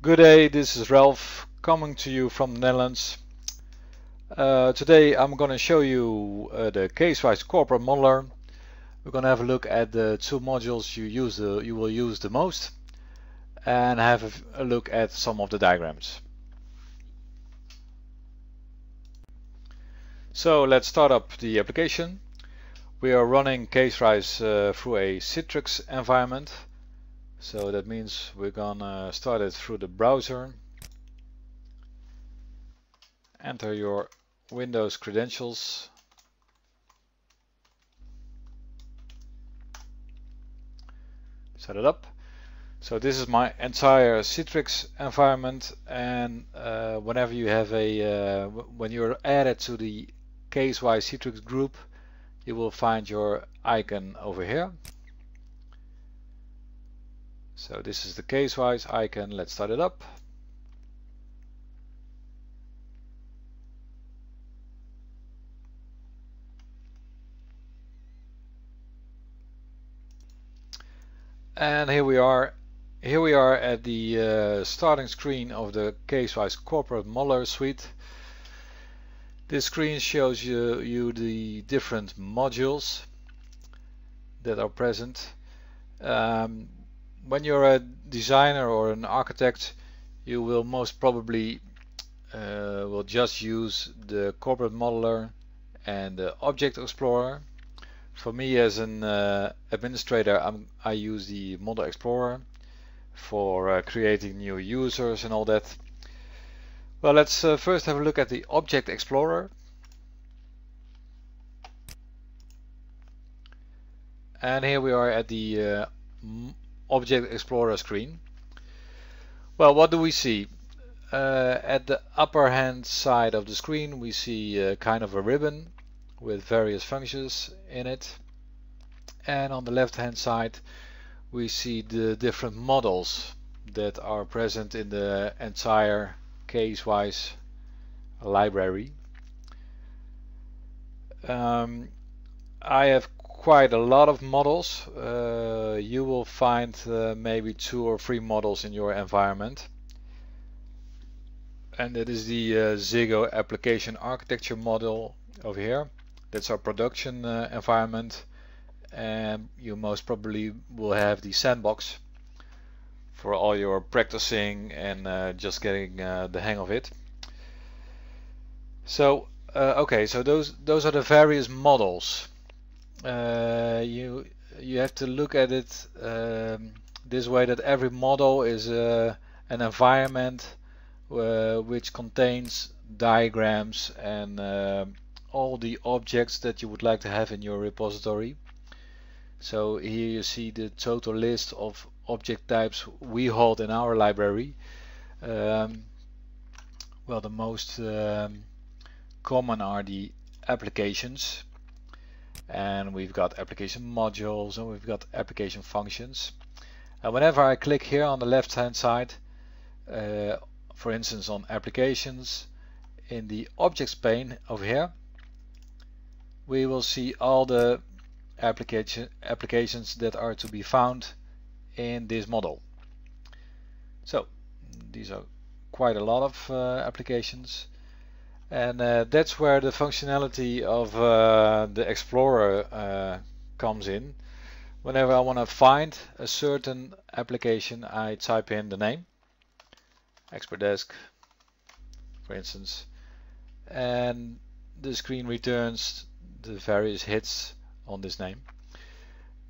Good day, this is Ralph coming to you from the Netherlands. Uh, today I'm going to show you uh, the Casewise corporate modeler. We're going to have a look at the two modules you use the, you will use the most and have a, look at some of the diagrams. So let's start up the application. We are running CaseWise uh, through a Citrix environment. So that means we're gonna start it through the browser. Enter your Windows credentials. Set it up. So this is my entire Citrix environment and uh, whenever you have a, uh, when you're added to the CaseWise Citrix group, you will find your icon over here. So this is the Casewise icon. Let's start it up. And here we are. Here we are at the uh, starting screen of the Casewise corporate modeler suite. This screen shows you, you the different modules that are present. Um, when you're a designer or an architect you will most probably uh, will just use the corporate modeler and the object explorer. For me as an uh, administrator I'm, i use the model explorer for uh, creating new users and all that. Well let's uh, first have a look at the object explorer. And here we are at the uh, Object Explorer screen. Well, what do we see? Uh, at the upper hand side of the screen we see uh, kind of a ribbon with various functions in it and on the left hand side we see the different models that are present in the entire Casewise library. Um, I have quite a lot of models. Uh, you will find uh, maybe two or three models in your environment. And that is the uh, Ziggo application architecture model over here. That's our production uh, environment. And you most probably will have the sandbox for all your practicing and uh, just getting uh, the hang of it. So, okay, so those, those are the various models uh, you you have to look at it um, this way that every model is uh, an environment uh, which contains diagrams and uh, all the objects that you would like to have in your repository. So here you see the total list of object types we hold in our library. Um, well, the most um, common are the applications and we've got application modules and we've got application functions. And whenever I click here on the left hand side uh, for instance on applications in the objects pane over here we will see all the application applications that are to be found in this model. So these are quite a lot of uh, applications and uh, that's where the functionality of uh, the Explorer uh, comes in. Whenever I want to find a certain application, I type in the name, Expertdesk, for instance, and the screen returns the various hits on this name.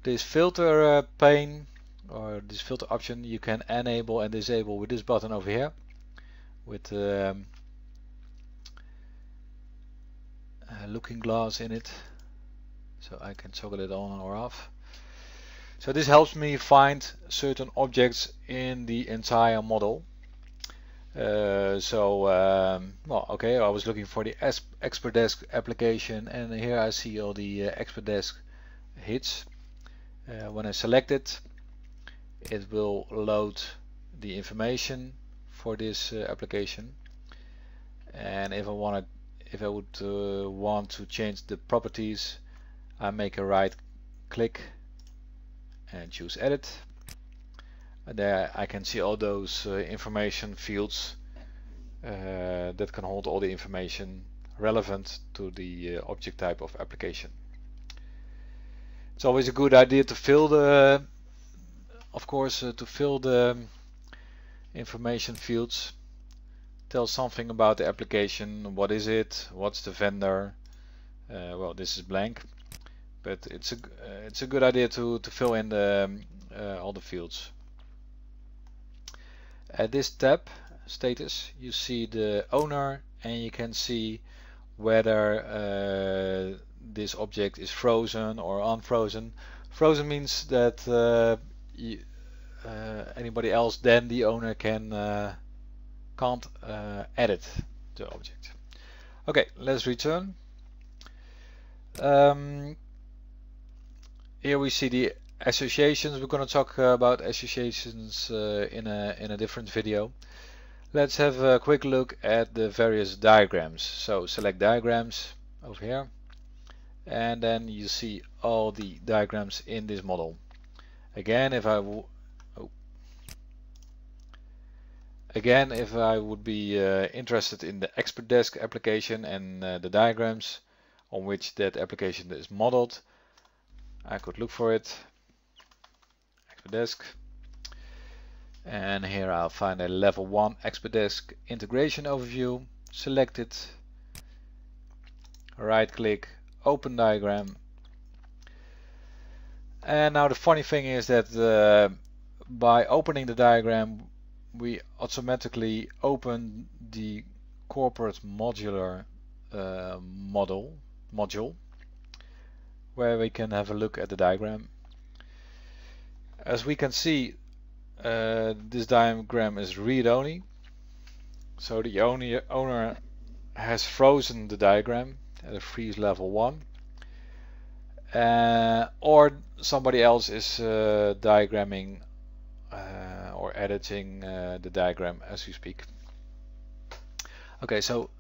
This filter uh, pane or this filter option you can enable and disable with this button over here with um, looking glass in it so I can toggle it on or off. So this helps me find certain objects in the entire model. Uh, so um, well okay I was looking for the Expertdesk application and here I see all the uh, Expertdesk hits. Uh, when I select it it will load the information for this uh, application. And if I want to if I would uh, want to change the properties I make a right click and choose edit And there I can see all those uh, information fields uh, that can hold all the information relevant to the uh, object type of application. It's always a good idea to fill the, of course, uh, to fill the information fields. Tell something about the application. What is it? What's the vendor? Uh, well, this is blank, but it's a uh, it's a good idea to to fill in the um, uh, all the fields. At this tab, status, you see the owner, and you can see whether uh, this object is frozen or unfrozen. Frozen means that uh, uh, anybody else than the owner can uh, can't uh, edit the object. Okay, let's return. Um, here we see the associations. We're going to talk about associations uh, in a in a different video. Let's have a quick look at the various diagrams. So select diagrams over here and then you see all the diagrams in this model. Again, if I again if I would be uh, interested in the ExpertDesk application and uh, the diagrams on which that application is modeled, I could look for it. ExpertDesk and here I'll find a level 1 ExpertDesk integration overview select it right click open diagram. And now the funny thing is that uh, by opening the diagram we automatically open the corporate modeler uh, model module where we can have a look at the diagram. As we can see uh, this diagram is read-only. So the owner, has frozen the diagram at a freeze level 1 uh, or somebody else is uh, diagramming editing uh, the diagram as we speak okay so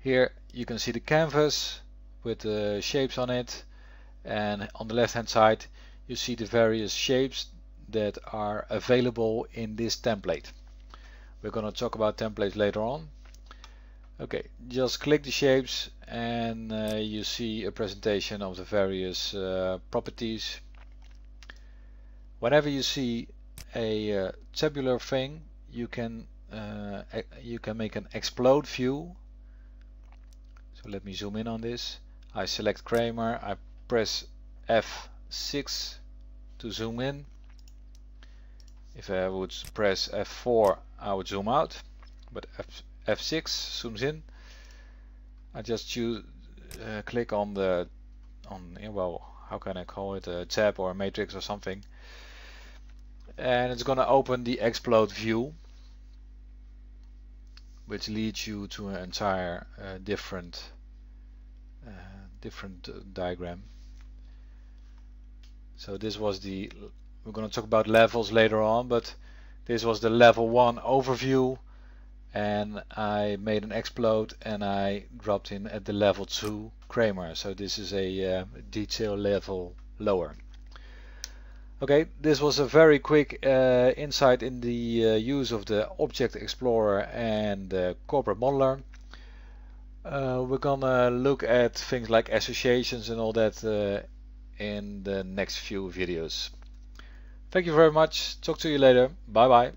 here you can see the canvas with the shapes on it and on the left hand side you see the various shapes that are available in this template. We're going to talk about templates later on. Okay, just click the shapes and uh, you see a presentation of the various uh, properties. Whenever you see a uh, tabular thing, you can uh, you can make an explode view. So let me zoom in on this. I select Kramer, I press F6 to zoom in if I would press F4 I would zoom out but F F6 zooms in I just choose uh, click on the on well how can I call it a tab or a matrix or something and it's gonna open the explode view which leads you to an entire uh, different uh, different uh, diagram so this was the we're going to talk about levels later on, but this was the level 1 overview and I made an explode and I dropped in at the level 2 Kramer. So this is a uh, detail level lower. Okay, this was a very quick uh, insight in the uh, use of the Object Explorer and the Corporate Modeler. Uh, we're gonna look at things like associations and all that uh, in the next few videos. Thank you very much. Talk to you later. Bye bye.